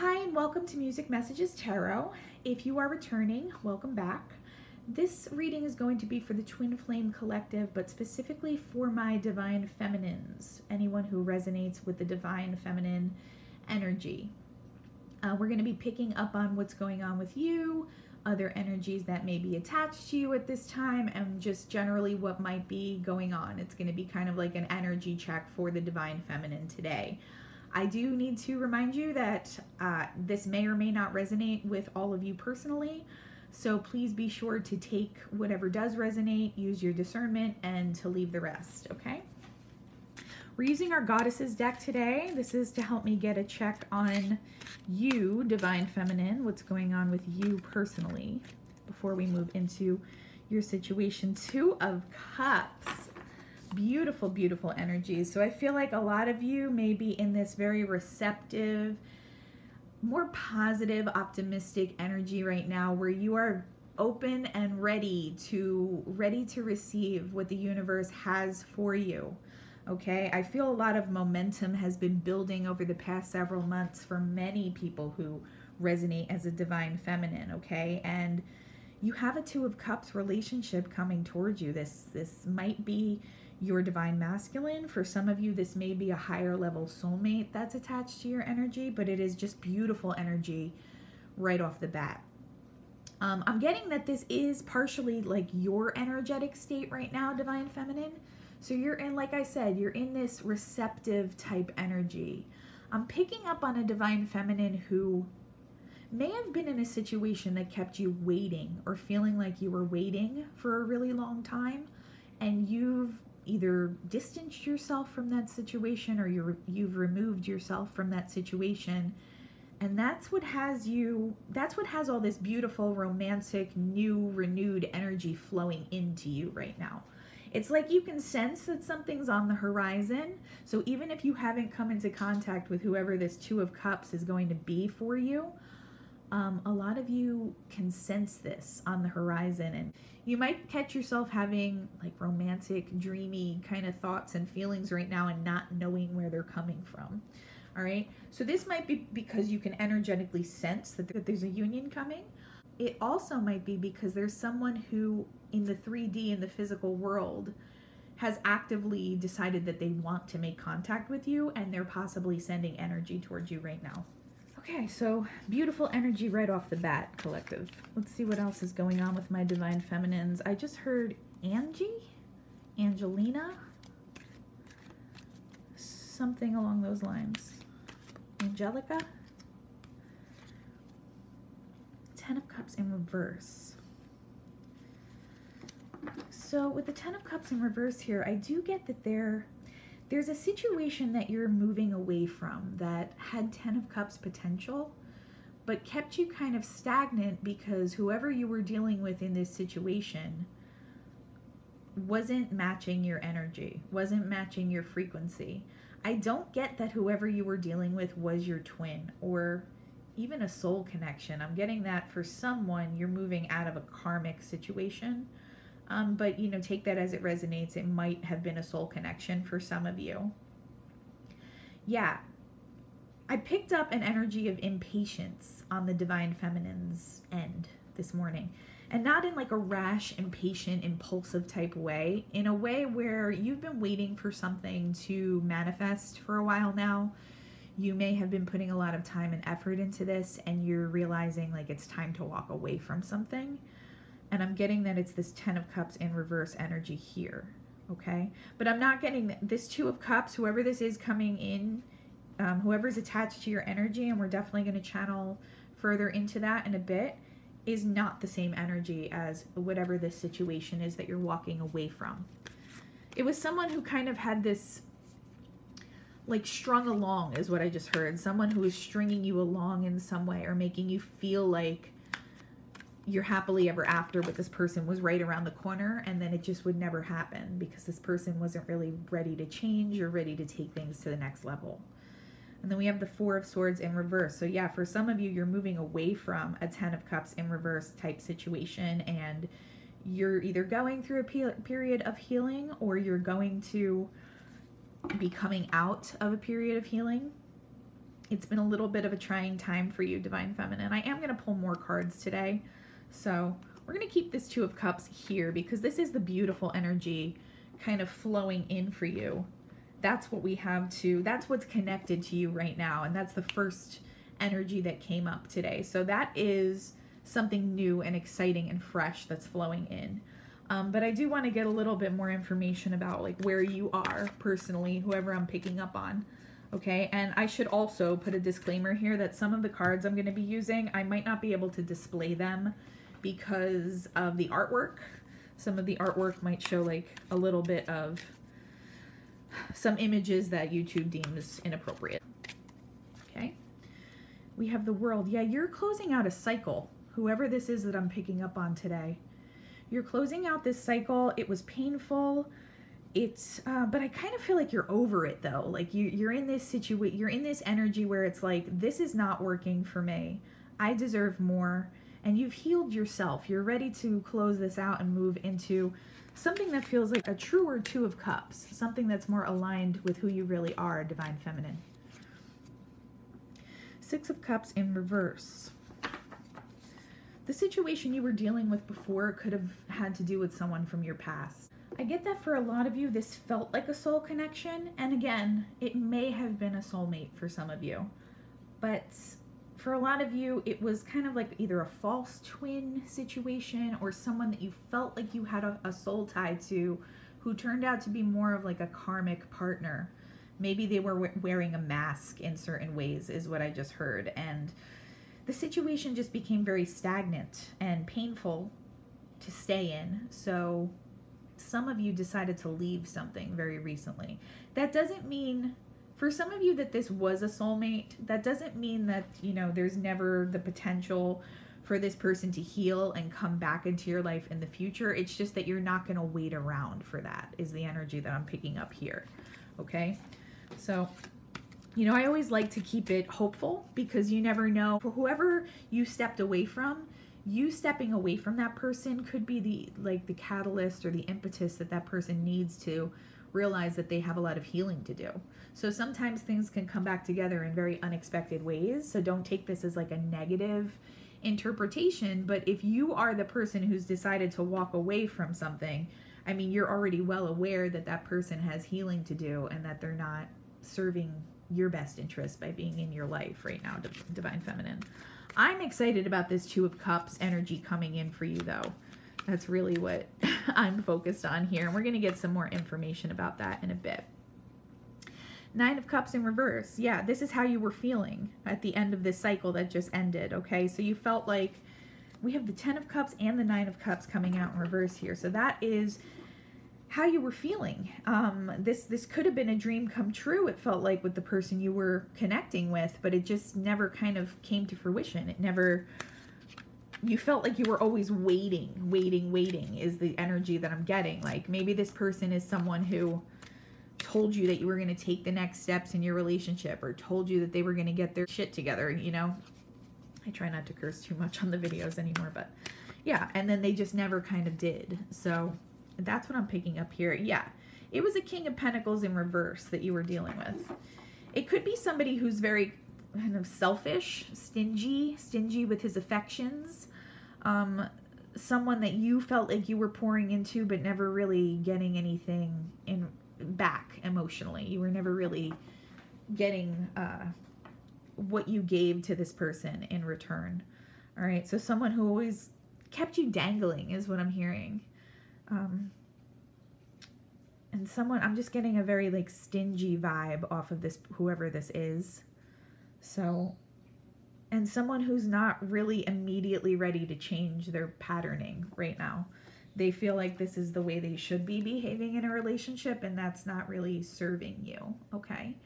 Hi, and welcome to Music Messages Tarot. If you are returning, welcome back. This reading is going to be for the Twin Flame Collective, but specifically for my Divine Feminines, anyone who resonates with the Divine Feminine energy. Uh, we're going to be picking up on what's going on with you, other energies that may be attached to you at this time, and just generally what might be going on. It's going to be kind of like an energy check for the Divine Feminine today. I do need to remind you that uh, this may or may not resonate with all of you personally. So please be sure to take whatever does resonate, use your discernment, and to leave the rest, okay? We're using our Goddesses deck today. This is to help me get a check on you, Divine Feminine, what's going on with you personally before we move into your situation. Two of Cups beautiful, beautiful energies. So I feel like a lot of you may be in this very receptive, more positive, optimistic energy right now where you are open and ready to ready to receive what the universe has for you. Okay? I feel a lot of momentum has been building over the past several months for many people who resonate as a divine feminine, okay? And you have a 2 of cups relationship coming towards you. This this might be your divine masculine. For some of you, this may be a higher level soulmate that's attached to your energy, but it is just beautiful energy right off the bat. Um, I'm getting that this is partially like your energetic state right now, divine feminine. So you're in, like I said, you're in this receptive type energy. I'm picking up on a divine feminine who may have been in a situation that kept you waiting or feeling like you were waiting for a really long time and you've either distanced yourself from that situation or you're, you've removed yourself from that situation. And that's what has you that's what has all this beautiful romantic new renewed energy flowing into you right now. It's like you can sense that something's on the horizon. So even if you haven't come into contact with whoever this two of cups is going to be for you um, a lot of you can sense this on the horizon and you might catch yourself having like romantic dreamy kind of thoughts and feelings right now and not knowing where they're coming from all right? So this might be because you can energetically sense that there's a union coming. It also might be because there's someone who in the 3d in the physical world has actively decided that they want to make contact with you and they're possibly sending energy towards you right now Okay, so beautiful energy right off the bat, collective. Let's see what else is going on with my divine feminines. I just heard Angie, Angelina, something along those lines. Angelica. Ten of Cups in reverse. So with the Ten of Cups in reverse here, I do get that they're there's a situation that you're moving away from that had 10 of cups potential but kept you kind of stagnant because whoever you were dealing with in this situation wasn't matching your energy, wasn't matching your frequency. I don't get that whoever you were dealing with was your twin or even a soul connection. I'm getting that for someone you're moving out of a karmic situation um, but, you know, take that as it resonates. It might have been a soul connection for some of you. Yeah. I picked up an energy of impatience on the divine feminine's end this morning. And not in like a rash, impatient, impulsive type way, in a way where you've been waiting for something to manifest for a while now. You may have been putting a lot of time and effort into this, and you're realizing like it's time to walk away from something and I'm getting that it's this 10 of cups in reverse energy here, okay? But I'm not getting this two of cups, whoever this is coming in, um, whoever's attached to your energy, and we're definitely going to channel further into that in a bit, is not the same energy as whatever this situation is that you're walking away from. It was someone who kind of had this like strung along is what I just heard. Someone who is stringing you along in some way or making you feel like your happily ever after with this person was right around the corner and then it just would never happen because this person wasn't really ready to change or ready to take things to the next level. And then we have the Four of Swords in reverse. So yeah, for some of you, you're moving away from a Ten of Cups in reverse type situation and you're either going through a period of healing or you're going to be coming out of a period of healing. it's been a little bit of a trying time for you, Divine Feminine. I am going to pull more cards today. So we're going to keep this Two of Cups here because this is the beautiful energy kind of flowing in for you. That's what we have to, that's what's connected to you right now. And that's the first energy that came up today. So that is something new and exciting and fresh that's flowing in. Um, but I do want to get a little bit more information about like where you are personally, whoever I'm picking up on. Okay, and I should also put a disclaimer here that some of the cards I'm going to be using, I might not be able to display them because of the artwork. Some of the artwork might show like a little bit of some images that YouTube deems inappropriate. Okay, we have the world. Yeah, you're closing out a cycle, whoever this is that I'm picking up on today. You're closing out this cycle. It was painful. It's, uh, but I kind of feel like you're over it though. Like you, you're in this situation, you're in this energy where it's like, this is not working for me. I deserve more. And you've healed yourself. You're ready to close this out and move into something that feels like a truer Two of Cups, something that's more aligned with who you really are, Divine Feminine. Six of Cups in reverse the situation you were dealing with before could have had to do with someone from your past. I get that for a lot of you, this felt like a soul connection. And again, it may have been a soulmate for some of you. But for a lot of you, it was kind of like either a false twin situation or someone that you felt like you had a, a soul tie to who turned out to be more of like a karmic partner. Maybe they were wearing a mask in certain ways, is what I just heard. And the situation just became very stagnant and painful to stay in. So some of you decided to leave something very recently. That doesn't mean for some of you that this was a soulmate, that doesn't mean that, you know, there's never the potential for this person to heal and come back into your life in the future. It's just that you're not going to wait around for that is the energy that I'm picking up here. Okay? So you know, I always like to keep it hopeful because you never know. For whoever you stepped away from, you stepping away from that person could be the like the catalyst or the impetus that that person needs to realize that they have a lot of healing to do. So sometimes things can come back together in very unexpected ways. So don't take this as like a negative interpretation, but if you are the person who's decided to walk away from something, I mean, you're already well aware that that person has healing to do and that they're not serving your best interest by being in your life right now, Divine Feminine. I'm excited about this Two of Cups energy coming in for you, though. That's really what I'm focused on here. And we're going to get some more information about that in a bit. Nine of Cups in reverse. Yeah, this is how you were feeling at the end of this cycle that just ended, okay? So you felt like we have the Ten of Cups and the Nine of Cups coming out in reverse here. So that is how you were feeling. Um, this this could have been a dream come true. It felt like with the person you were connecting with, but it just never kind of came to fruition. It never. You felt like you were always waiting, waiting, waiting. Is the energy that I'm getting? Like maybe this person is someone who told you that you were going to take the next steps in your relationship, or told you that they were going to get their shit together. You know, I try not to curse too much on the videos anymore, but yeah, and then they just never kind of did. So that's what I'm picking up here. Yeah, it was a King of Pentacles in reverse that you were dealing with. It could be somebody who's very kind of selfish, stingy, stingy with his affections. Um, someone that you felt like you were pouring into but never really getting anything in back emotionally. You were never really getting uh, what you gave to this person in return. All right, so someone who always kept you dangling is what I'm hearing. Um, and someone, I'm just getting a very like stingy vibe off of this, whoever this is. So, and someone who's not really immediately ready to change their patterning right now. They feel like this is the way they should be behaving in a relationship and that's not really serving you. Okay.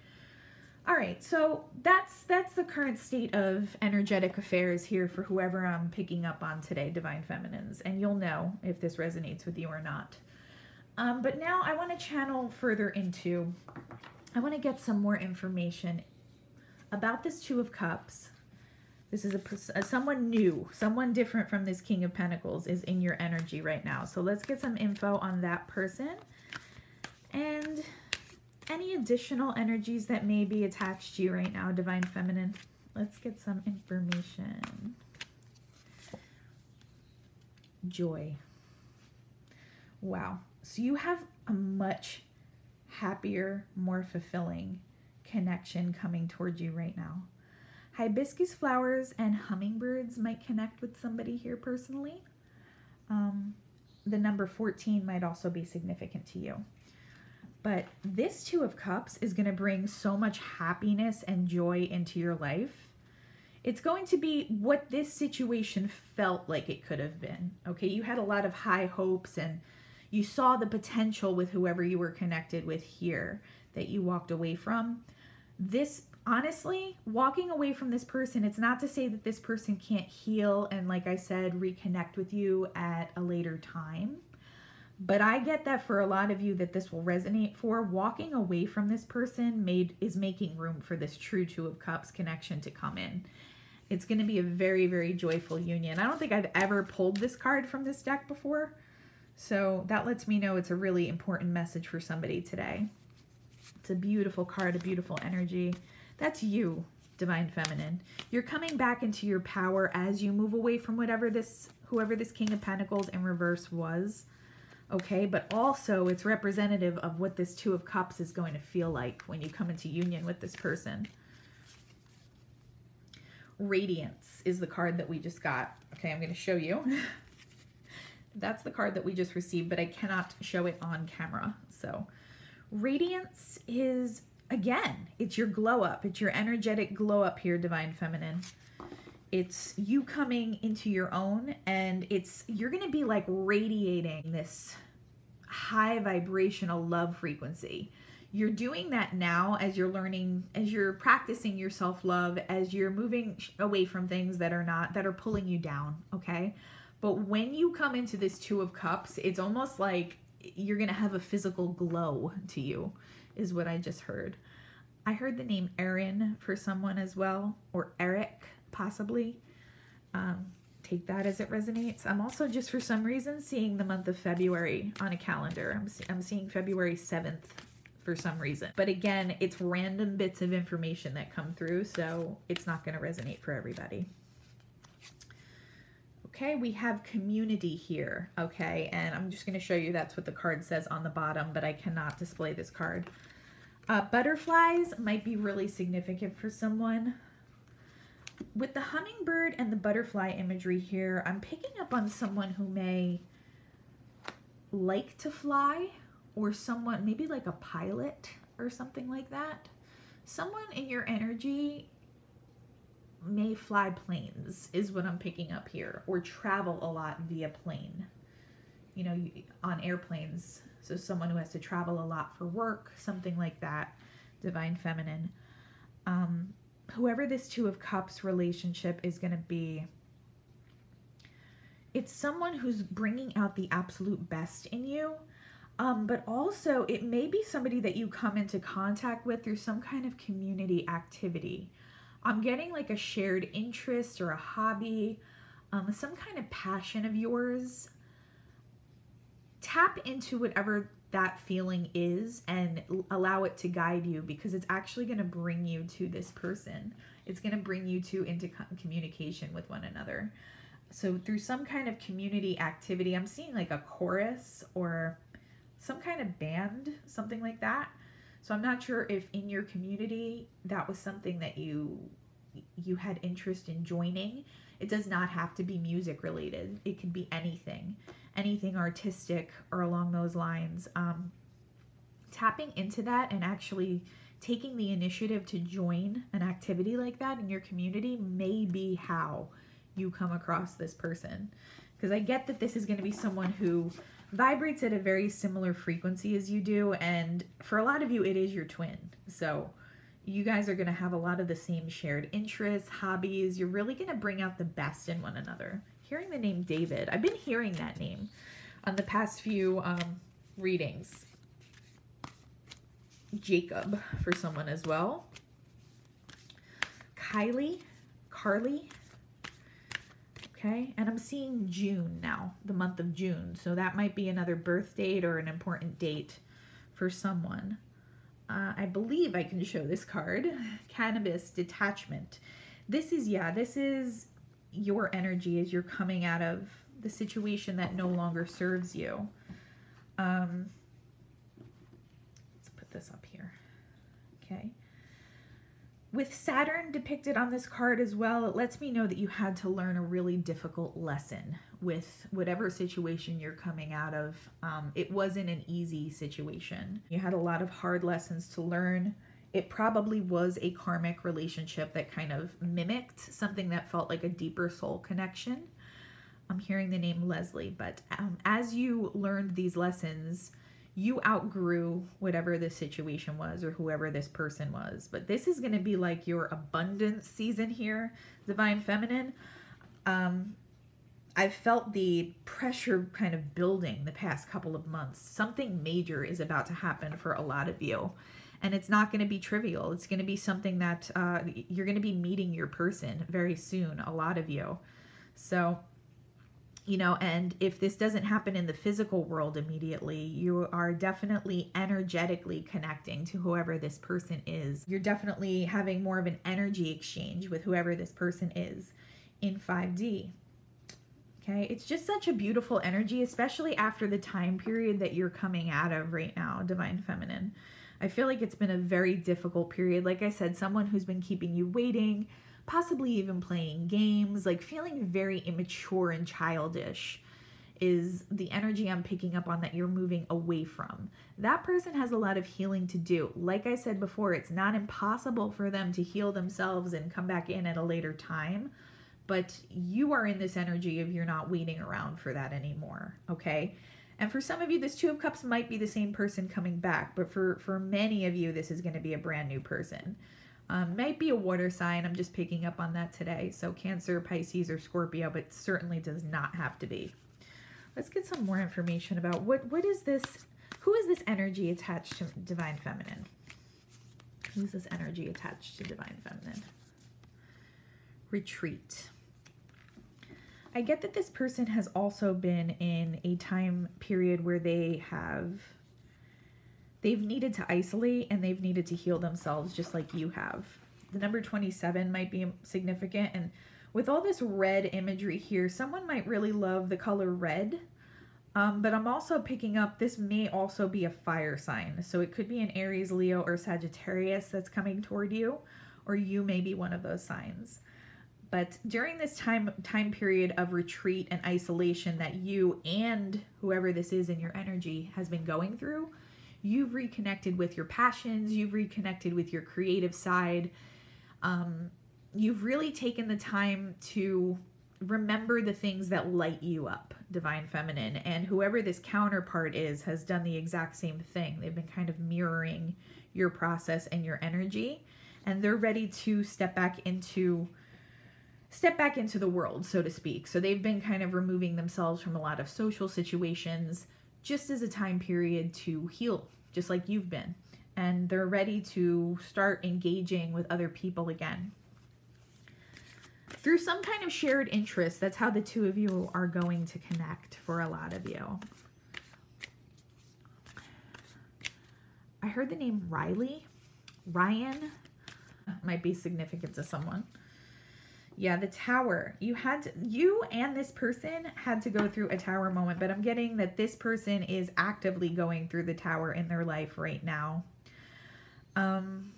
All right, so that's that's the current state of energetic affairs here for whoever I'm picking up on today, Divine Feminines, and you'll know if this resonates with you or not. Um, but now I want to channel further into, I want to get some more information about this Two of Cups. This is a, a uh, someone new, someone different from this King of Pentacles is in your energy right now. So let's get some info on that person. And any additional energies that may be attached to you right now, Divine Feminine? Let's get some information. Joy. Wow. So you have a much happier, more fulfilling connection coming towards you right now. Hibiscus flowers and hummingbirds might connect with somebody here personally. Um, the number 14 might also be significant to you. But this Two of Cups is going to bring so much happiness and joy into your life. It's going to be what this situation felt like it could have been. Okay, you had a lot of high hopes and you saw the potential with whoever you were connected with here that you walked away from. This, honestly, walking away from this person, it's not to say that this person can't heal and, like I said, reconnect with you at a later time. But I get that for a lot of you that this will resonate for. Walking away from this person made is making room for this true two of cups connection to come in. It's going to be a very, very joyful union. I don't think I've ever pulled this card from this deck before. So that lets me know it's a really important message for somebody today. It's a beautiful card, a beautiful energy. That's you, Divine Feminine. You're coming back into your power as you move away from whatever this, whoever this King of Pentacles in reverse was. Okay, but also it's representative of what this Two of Cups is going to feel like when you come into union with this person. Radiance is the card that we just got. Okay, I'm going to show you. that's the card that we just received, but I cannot show it on camera. So radiance is, again, it's your glow up. It's your energetic glow up here, Divine Feminine. It's you coming into your own and it's, you're going to be like radiating this high vibrational love frequency. You're doing that now as you're learning, as you're practicing your self-love, as you're moving away from things that are not, that are pulling you down, okay? But when you come into this Two of Cups, it's almost like you're going to have a physical glow to you, is what I just heard. I heard the name Aaron for someone as well, or Eric, possibly. Um, take that as it resonates. I'm also just for some reason seeing the month of February on a calendar. I'm, I'm seeing February 7th for some reason. But again, it's random bits of information that come through, so it's not going to resonate for everybody. Okay, we have community here, okay, and I'm just going to show you that's what the card says on the bottom, but I cannot display this card. Uh, butterflies might be really significant for someone. With the hummingbird and the butterfly imagery here, I'm picking up on someone who may like to fly or someone, maybe like a pilot or something like that. Someone in your energy may fly planes is what I'm picking up here or travel a lot via plane. You know, on airplanes. So someone who has to travel a lot for work, something like that. Divine Feminine. Um, whoever this Two of Cups relationship is going to be, it's someone who's bringing out the absolute best in you. Um, but also, it may be somebody that you come into contact with through some kind of community activity I'm getting like a shared interest or a hobby, um, some kind of passion of yours. Tap into whatever that feeling is and allow it to guide you because it's actually going to bring you to this person. It's going to bring you to into communication with one another. So through some kind of community activity, I'm seeing like a chorus or some kind of band, something like that. So I'm not sure if in your community that was something that you you had interest in joining. It does not have to be music related. It could be anything, anything artistic or along those lines. Um, tapping into that and actually taking the initiative to join an activity like that in your community may be how you come across this person. Because I get that this is going to be someone who vibrates at a very similar frequency as you do, and for a lot of you, it is your twin. So you guys are going to have a lot of the same shared interests, hobbies. You're really going to bring out the best in one another. Hearing the name David, I've been hearing that name on the past few um, readings. Jacob for someone as well. Kylie, Carly. Okay, and I'm seeing June now, the month of June. So that might be another birth date or an important date for someone. uh, I believe I can show this card, Cannabis Detachment. This is, yeah, this is your energy as you're coming out of the situation that no longer serves you. Um, let's put this up here. Okay. With Saturn depicted on this card as well, it lets me know that you had to learn a really difficult lesson with whatever situation you're coming out of. Um, it wasn't an easy situation. You had a lot of hard lessons to learn. It probably was a karmic relationship that kind of mimicked something that felt like a deeper soul connection. I'm hearing the name Leslie, but um, as you learned these lessons, you outgrew whatever this situation was or whoever this person was. But this is going to be like your abundance season here, Divine Feminine. Um, I've felt the pressure kind of building the past couple of months. Something major is about to happen for a lot of you. And it's not going to be trivial. It's going to be something that uh, you're going to be meeting your person very soon, a lot of you. So you know, and if this doesn't happen in the physical world immediately, you are definitely energetically connecting to whoever this person is. You're definitely having more of an energy exchange with whoever this person is in 5D. Okay, it's just such a beautiful energy, especially after the time period that you're coming out of right now, Divine Feminine. I feel like it's been a very difficult period. Like I said, someone who's been keeping you waiting, possibly even playing games, like feeling very immature and childish is the energy I'm picking up on that you're moving away from. That person has a lot of healing to do. Like I said before, it's not impossible for them to heal themselves and come back in at a later time, but you are in this energy of you're not waiting around for that anymore, okay? And for some of you, this Two of Cups might be the same person coming back, but for, for many of you, this is going to be a brand new person. Um, might be a water sign. I'm just picking up on that today. So Cancer, Pisces, or Scorpio, but certainly does not have to be. Let's get some more information about what what is this? Who is this energy attached to Divine Feminine? Who's this energy attached to Divine Feminine? Retreat. I get that this person has also been in a time period where they have They've needed to isolate and they've needed to heal themselves just like you have. The number 27 might be significant. And with all this red imagery here, someone might really love the color red. Um, but I'm also picking up this may also be a fire sign. So it could be an Aries, Leo, or Sagittarius that's coming toward you, or you may be one of those signs. But during this time time period of retreat and isolation that you and whoever this is in your energy has been going through, you've reconnected with your passions, you've reconnected with your creative side. Um, you've really taken the time to remember the things that light you up, Divine Feminine. And whoever this counterpart is has done the exact same thing. They've been kind of mirroring your process and your energy. And they're ready to step back into step back into the world, so to speak. So they've been kind of removing themselves from a lot of social situations just as a time period to heal just like you've been. And they're ready to start engaging with other people again. Through some kind of shared interest, that's how the two of you are going to connect for a lot of you. I heard the name Riley. Ryan might be significant to someone. Yeah, the tower. You had to, you and this person had to go through a tower moment, but I'm getting that this person is actively going through the tower in their life right now. Um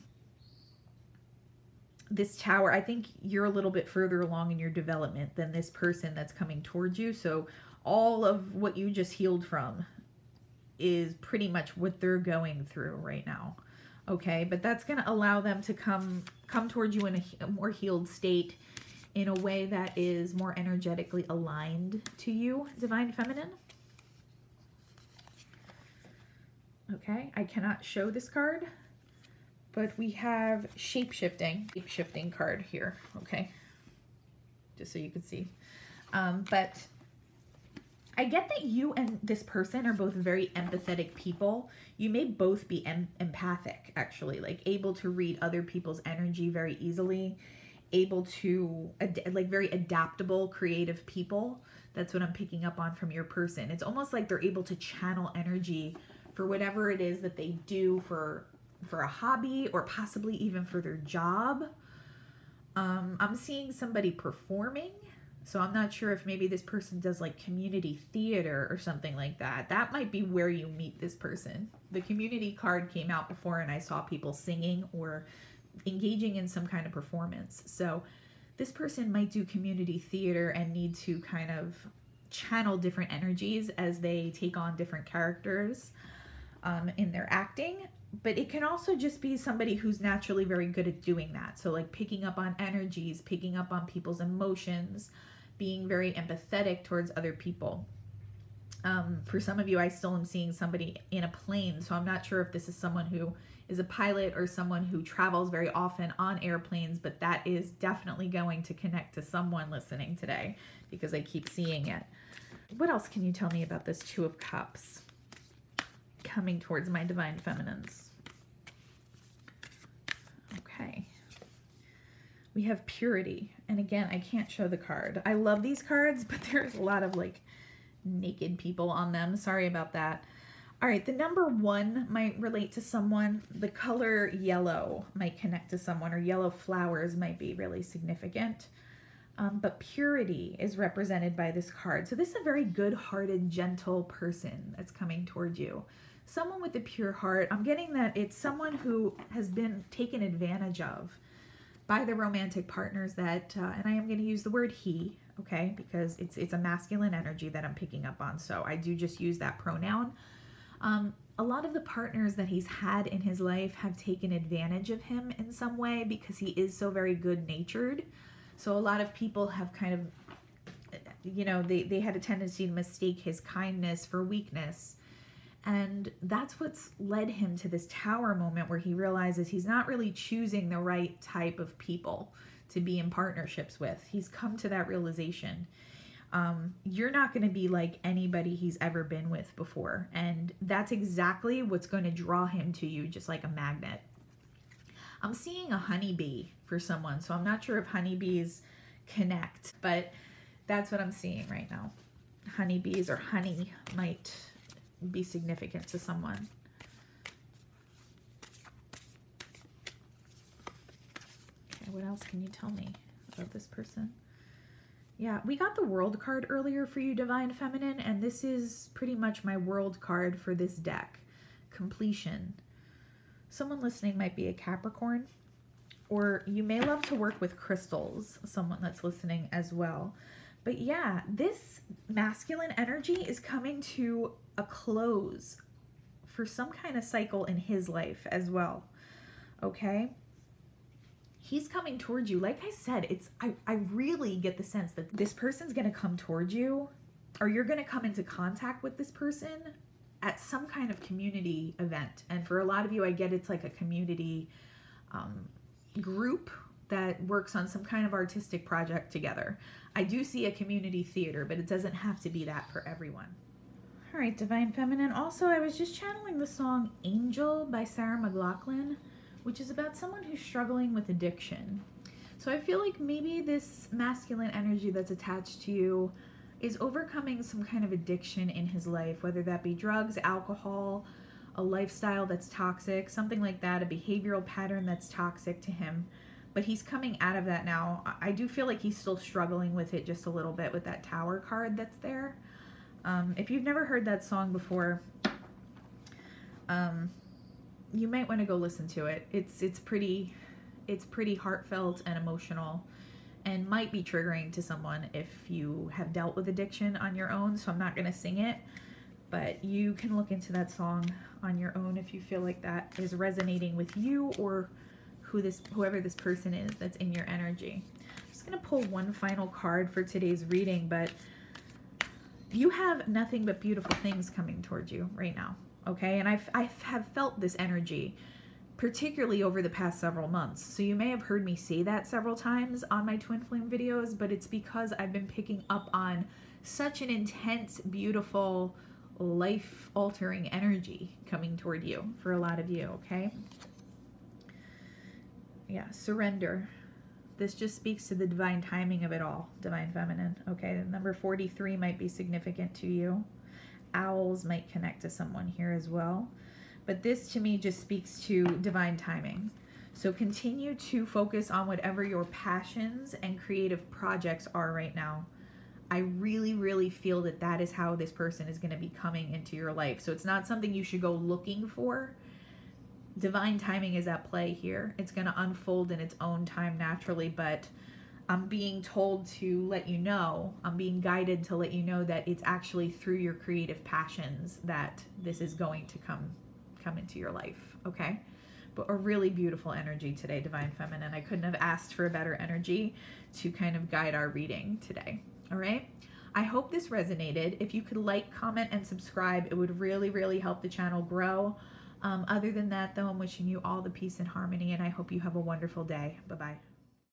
this tower, I think you're a little bit further along in your development than this person that's coming towards you. So all of what you just healed from is pretty much what they're going through right now. Okay, but that's going to allow them to come come towards you in a, a more healed state in a way that is more energetically aligned to you, Divine Feminine. Okay, I cannot show this card, but we have shape-shifting, shape-shifting card here, okay? Just so you can see. Um, but I get that you and this person are both very empathetic people. You may both be em empathic, actually, like able to read other people's energy very easily able to like very adaptable creative people that's what i'm picking up on from your person it's almost like they're able to channel energy for whatever it is that they do for for a hobby or possibly even for their job. Um, I'm seeing somebody performing. So I'm not sure if maybe this person does like community theater or something like that. That might be where you meet this person. The community card came out before and I saw people singing or engaging in some kind of performance. So this person might do community theater and need to kind of channel different energies as they take on different characters um, in their acting but it can also just be somebody who's naturally very good at doing that. So, like picking up on energies, picking up on people's emotions, being very empathetic towards other people. Um, for some of you, I still am seeing somebody in a plane, so I'm not sure if this is someone who is a pilot or someone who travels very often on airplanes, but that is definitely going to connect to someone listening today because I keep seeing it. What else can you tell me about this Two of Cups coming towards my Divine Feminines? Okay. We have Purity. And again, I can't show the card. I love these cards, but there's a lot of like naked people on them. Sorry about that. All right, the number one might relate to someone. The color yellow might connect to someone, or yellow flowers might be really significant. Um, but purity is represented by this card. So this is a very good-hearted, gentle person that's coming towards you someone with a pure heart. I'm getting that it's someone who has been taken advantage of by the romantic partners that, uh, and I am going to use the word he, okay, because it's it's a masculine energy that I'm picking up on. So I do just use that pronoun. Um, a lot of the partners that he's had in his life have taken advantage of him in some way because he is so very good natured. So a lot of people have kind of, you know, they, they had a tendency to mistake his kindness for weakness and that's what's led him to this tower moment where he realizes he's not really choosing the right type of people to be in partnerships with. He's come to that realization. Um, you're not going to be like anybody he's ever been with before. And that's exactly what's going to draw him to you, just like a magnet. I'm seeing a honeybee for someone, so I'm not sure if honeybees connect, but that's what I'm seeing right now. Honeybees or honey might be significant to someone. Okay, what else can you tell me about this person? Yeah, we got the world card earlier for you, Divine Feminine, and this is pretty much my world card for this deck. Completion. Someone listening might be a Capricorn, or you may love to work with crystals, someone that's listening as well. But yeah, this masculine energy is coming to a close for some kind of cycle in his life as well. Okay? He's coming towards you. Like I said, it's I, I really get the sense that this person's gonna come towards you or you're gonna come into contact with this person at some kind of community event. And for a lot of you, I get it's like a community um, group that works on some kind of artistic project together. I do see a community theater, but it doesn't have to be that for everyone. All right, Divine Feminine. Also, I was just channeling the song Angel by Sarah McLachlan, which is about someone who's struggling with addiction. So I feel like maybe this masculine energy that's attached to you is overcoming some kind of addiction in his life, whether that be drugs, alcohol, a lifestyle that's toxic, something like that, a behavioral pattern that's toxic to him but he's coming out of that now. I do feel like he's still struggling with it just a little bit with that tower card that's there. Um, if you've never heard that song before, um, you might want to go listen to it. It's it's pretty it's pretty heartfelt and emotional and might be triggering to someone if you have dealt with addiction on your own, so I'm not going to sing it, but you can look into that song on your own if you feel like that is resonating with you or who this whoever this person is that's in your energy. I'm just going to pull one final card for today's reading, but you have nothing but beautiful things coming towards you right now, okay? And I've, I have felt this energy, particularly over the past several months. So you may have heard me say that several times on my Twin Flame videos, but it's because I've been picking up on such an intense, beautiful, life-altering energy coming toward you for a lot of you, okay? yeah, surrender. This just speaks to the divine timing of it all, divine feminine. Okay, number 43 might be significant to you. Owls might connect to someone here as well. But this to me just speaks to divine timing. So continue to focus on whatever your passions and creative projects are right now. I really, really feel that that is how this person is going to be coming into your life. So it's not something you should go looking for. Divine timing is at play here. It's going to unfold in its own time naturally, but I'm being told to let you know, I'm being guided to let you know that it's actually through your creative passions that this is going to come come into your life, okay? But a really beautiful energy today, Divine Feminine. I couldn't have asked for a better energy to kind of guide our reading today. All right. I hope this resonated. If you could like, comment, and subscribe, it would really, really help the channel grow. Um, other than that, though, I'm wishing you all the peace and harmony, and I hope you have a wonderful day. Bye bye.